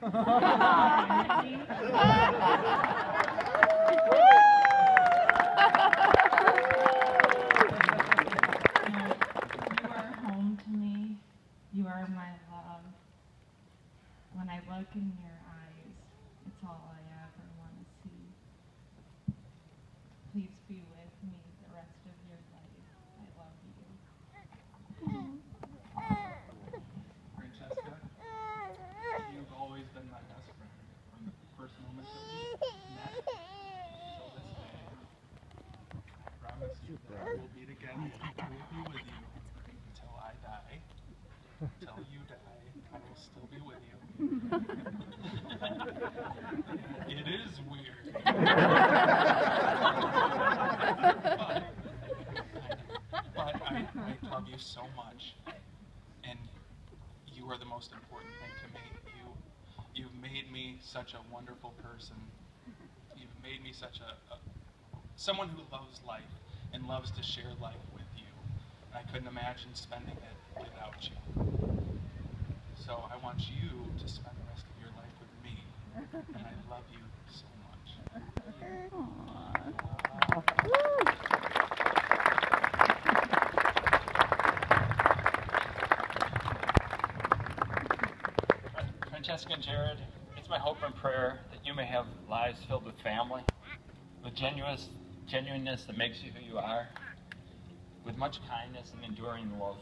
You are home to me. You are my love. When I look in your eyes, it's all I ever want to see. Please be with me the rest of your life. I love you. Francesca, you've always been my best friend from the first moment that we met till this day. I promise we'll meet again. I will be with you until I die. Until you die, I will still be with you. it is weird. but but I, I love you so much and you are the most important thing to me. You, you've made me such a wonderful person. You've made me such a, a someone who loves life and loves to share life with you. I couldn't imagine spending it without you. So I want you to spend the rest of your life with me, and I love you so much. Francesca and Jared, it's my hope and prayer that you may have lives filled with family, with genuineness, genuineness that makes you who you are, with much kindness and enduring love.